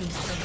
Destroyed.